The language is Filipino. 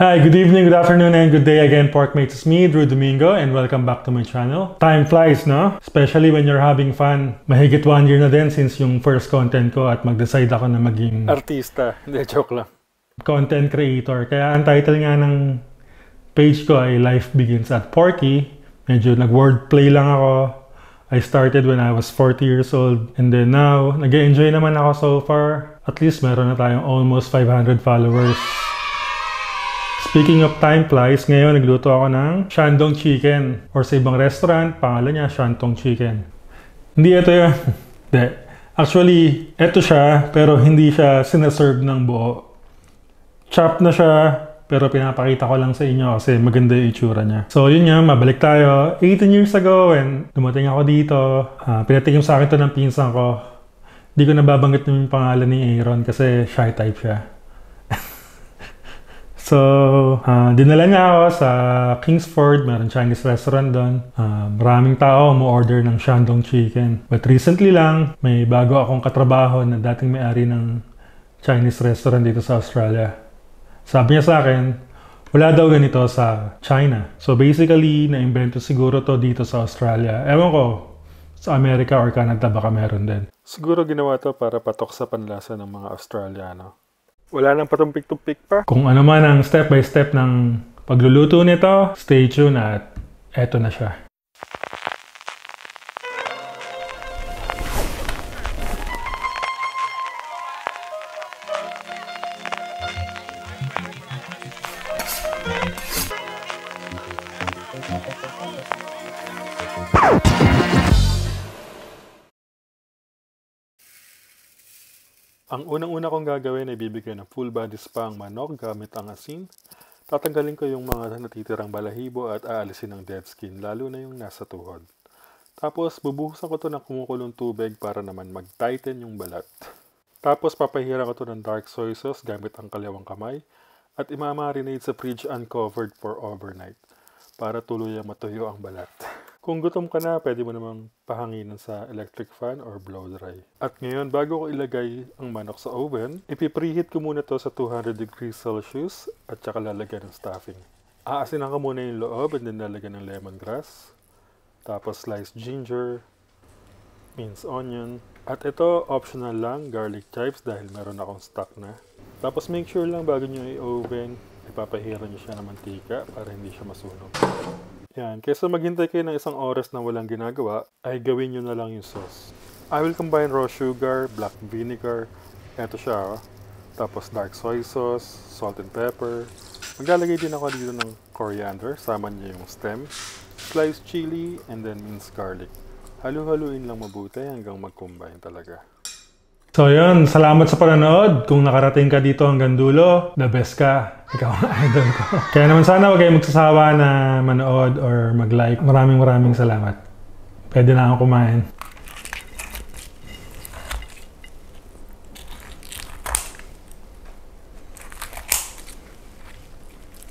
Hi, good evening, good afternoon, and good day again, Porkmates. It's me, Drew Domingo, and welcome back to my channel. Time flies, no? Especially when you're having fun. Mahigit one year na din since yung first content ko at mag-decide ako na maging Artista. Hindi, joke lang. content creator. Kaya ang title nga ng page ko ay Life Begins at Porky. Medyo nag-wordplay lang ako. I started when I was 40 years old. And then now, nag enjoy naman ako so far. At least meron na tayong almost 500 followers. Speaking of time flies, ngayon nagluto ako ng Shandong Chicken. Or sa ibang restaurant, pangalan niya Shantong Chicken. Hindi ito yun. Hindi. Actually, ito siya, pero hindi siya sinaserve ng buo. Chop na siya, pero pinapakita ko lang sa inyo kasi maganda yung itsura niya. So yun nga, mabalik tayo. 18 years ago, when dumating ako dito, uh, pinatikim sa akin to ng pinsan ko. Hindi ko nababanggit yung pangalan ni Aaron kasi shy type siya. So, uh, dinala niya ako sa Kingsford, meron Chinese restaurant doon. Uh, maraming tao mo order ng Shandong Chicken. But recently lang, may bago akong katrabaho na dating may-ari ng Chinese restaurant dito sa Australia. Sabi niya sa akin, wala daw ganito sa China. So basically, na-invento siguro to dito sa Australia. Ewan ko, sa Amerika or Canada baka meron din. Siguro ginawa to para patok sa panlasa ng mga Australiano. Wala nang patumpik-tumpik pa. Kung ano man ang step by step ng pagluluto nito, stay tuned at eto na siya. Ang unang-una kong gagawin ay bibigyan ng full body spa ang manok gamit ang asin. Tatanggalin ko yung mga natitirang balahibo at aalisin ang dead skin, lalo na yung nasa tuhod. Tapos bubuhusan ko to ng kumukulong tubig para naman mag-tighten yung balat. Tapos papahiran ko to ng dark soy sauce gamit ang kalawang kamay at imamarinate sa fridge uncovered for overnight para tuluyang matuyo ang balat. Kung gutom ka na, pwede mo namang pahanginan sa electric fan or blow dry. At ngayon, bago ko ilagay ang manok sa oven, ipipreheat ko muna to sa 200 degrees Celsius at saka lalagyan ng stuffing. Aasinan ko muna yung loob and then lalagyan ng lemongrass. Tapos sliced ginger, minced onion. At ito, optional lang, garlic chives dahil meron akong stock na. Tapos make sure lang bago nyo i-oven, ipapahira nyo siya ng mantika para hindi siya masunog. Yan, kaysa maghintay kayo ng isang oras na walang ginagawa, ay gawin nyo na lang yung sauce. I will combine raw sugar, black vinegar, eto siya oh. Tapos dark soy sauce, salt and pepper. Maglalagay din ako dito ng coriander, sama niya yung stem, sliced chili, and then minced garlic. Halu-haluin lang mabuti hanggang mag-combine talaga. So yun, salamat sa panonood. Kung nakarating ka dito hanggang dulo, the best ka. Ikaw ang idol ko. Kaya naman sana huwag kayong magsasawa na manood or mag-like. Maraming maraming salamat. Pwede na akong kumain.